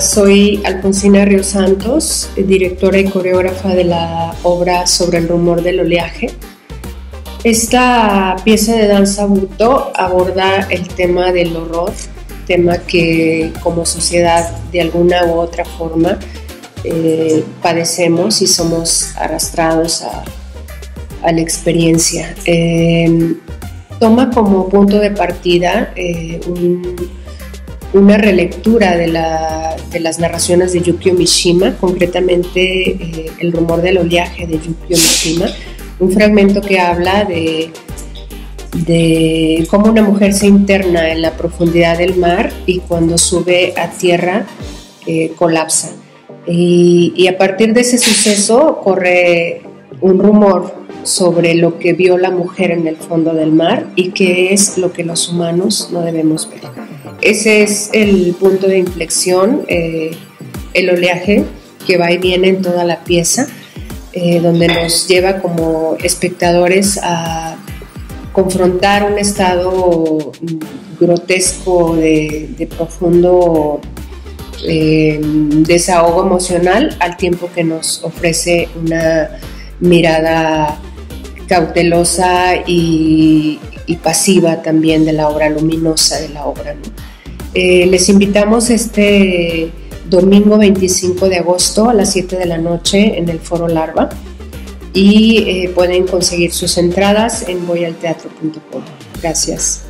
soy Alfonsina Río Santos, directora y coreógrafa de la obra Sobre el rumor del oleaje. Esta pieza de danza buto aborda el tema del horror, tema que como sociedad de alguna u otra forma eh, padecemos y somos arrastrados a, la experiencia. Eh, toma como punto de partida eh, una relectura de, las narraciones de Yukio Mishima, concretamente El rumor del oleaje de Yukio Mishima, un fragmento que habla de, cómo una mujer se interna en la profundidad del mar y cuando sube a tierra colapsa. Y, a partir de ese suceso corre un rumor sobre lo que vio la mujer en el fondo del mar y qué es lo que los humanos no debemos ver. Ese es el punto de inflexión, eh, el oleaje que va y viene en toda la pieza, eh, donde nos lleva como espectadores a confrontar un estado grotesco de, de profundo eh, desahogo emocional al tiempo que nos ofrece una mirada cautelosa y, pasiva también de la obra, luminosa de la obra. Eh, les invitamos este domingo 25 de agosto a las 7 de la noche en el Foro Larva y eh, pueden conseguir sus entradas en voyalteatro.com. Gracias.